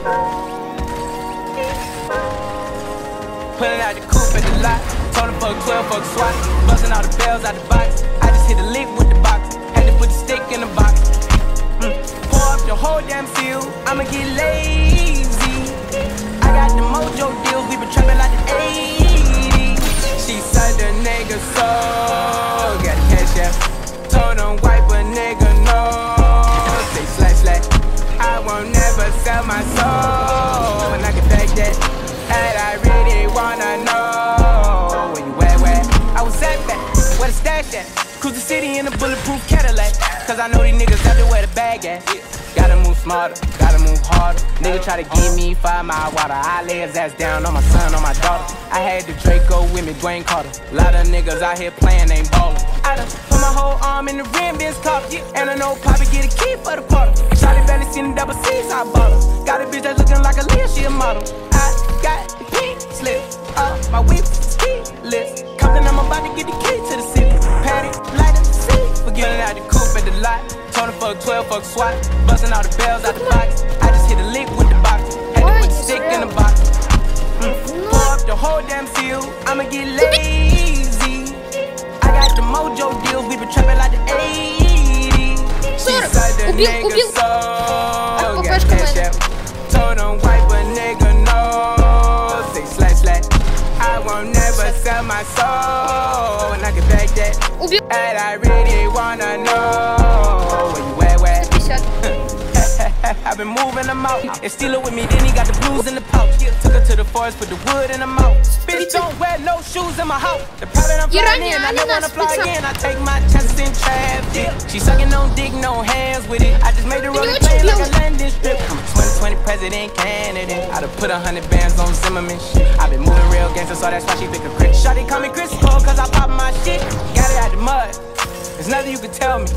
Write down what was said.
Pulling out the coupe at the lot. Told him for fuck 12, a swat. Busting all the bells out the box. I just hit the lick with the box. Had to put the stick in the box. Mm. Pour up the whole damn field. I'ma get lazy. I got the mojo deals. We been trapping like the 80s. She said the nigga so. Where the stash at? Cruise the city in a bulletproof Cadillac. Cause I know these niggas out there where the bag at. Gotta move smarter, gotta move harder. Nigga try to give me five mile water. I lay his ass down on my son, on my daughter. I had the Draco with me, Dwayne Carter. Lot of niggas out here playing, ain't ballin'. I done put my whole arm in the rim, Benz car. And I know Poppy get a key for the quarter. Shotty barely seen the double C's, I bought her. Got a bitch that's looking like a Leah, she a model. I got the pink slip, uh, my whip ski list. Compton, I'm about to get the key to the fuck 12, fuck SWAT. Busting all the bells out the box. I just hit a lick with the box. Had to put the stick in the box. Mm. Pour up the whole damn field. I'ma get lazy. I got the mojo deals. We been trapping like the 80s. She's like the nigga soul. Got cash out. Told him wipe a nigga nose. Say slash slash. I won't never sell my soul. And I can back that. And I really wanna know been moving them out. And steal it with me, then he got the blues in the pouch. Took her to the forest, put the wood in the mouth. Bitch, don't wear no shoes in my house. The pilot I'm flying in, I don't wanna fly again. I take my chances in traffic. She sucking on dick, no hands with it. I just made her roll it like a landing strip. I'm a 2020 president candidate. I done put a hundred bands on Zimmerman shit. I been moving real gangster, so that's why she pick a crit. Shotty call me Chris Cole, cause I pop my shit. Got it out the mud. There's nothing you can tell me.